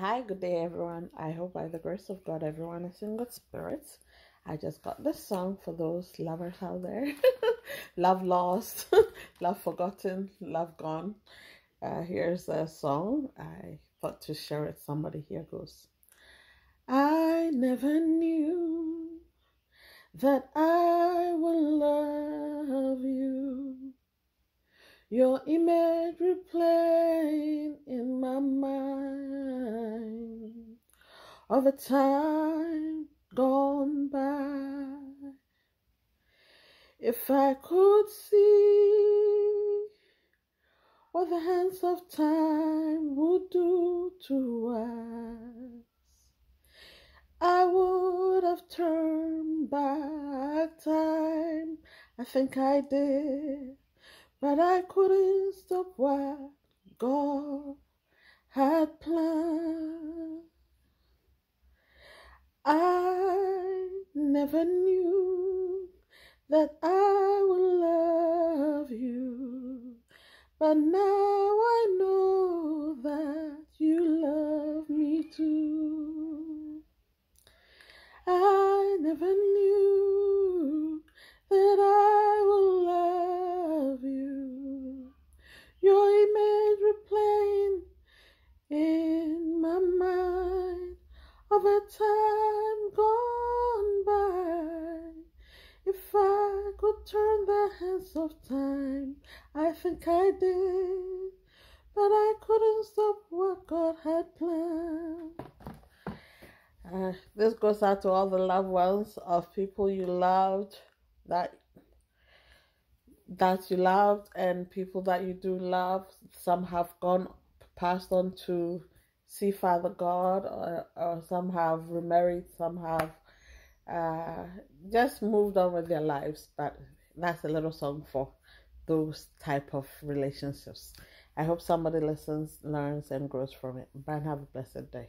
Hi, good day, everyone. I hope by the grace of God, everyone is in good spirits. I just got this song for those lovers out there love lost, love forgotten, love gone. Uh, here's a song. I thought to share it. Somebody here goes. I never knew that I will love you. Your image replaying in my mind of a time gone by. If I could see what the hands of time would do to us, I would have turned back time. I think I did, but I couldn't stop what God had planned. I never knew that I would love you, but now I know that you love me too. I never knew that I would love you. Your image replaying in my mind of a time gone by. If I could turn hands of time, I think I did, but I couldn't stop what God had planned. Uh, this goes out to all the loved ones of people you loved that that you loved and people that you do love. Some have gone passed on to see Father God, or, or some have remarried, some have uh, just moved on with their lives. But that's a little song for those type of relationships. I hope somebody listens, learns, and grows from it. Bye and have a blessed day.